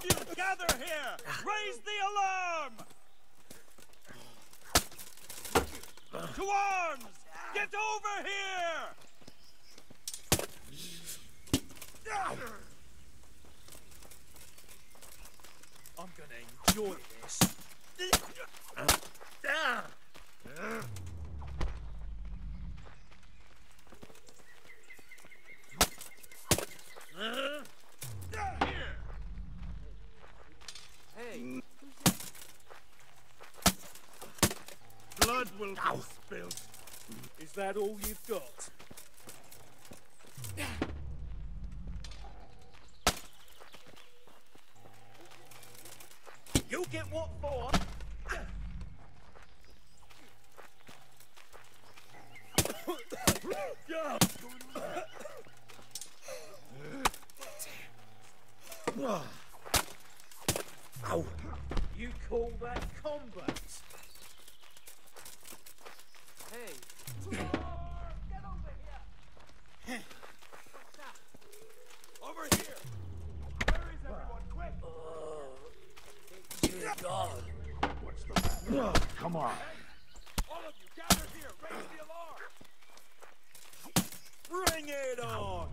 of you, gather here! Raise the alarm! To arms! Get over here! I'm gonna enjoy this. Blood will be spilled. Is that all you've got? You get what for? Ow. You call that combat? God. What's the matter? Come on. All of you, gather here! Raise the alarm! Bring it on!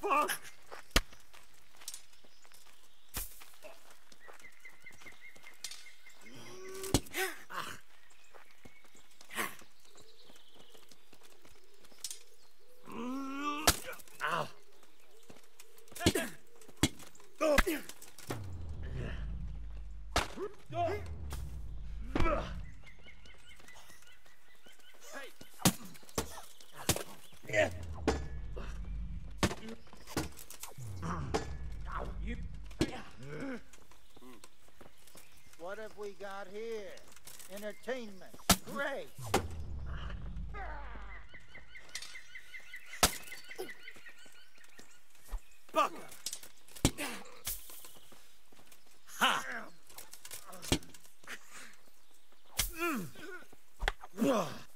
Fuck! Ow. You What have we got here? Entertainment. Great. Ugh.